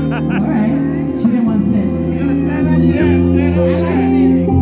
All right. She didn't want to sit. You gotta stand up. Yeah, stand up.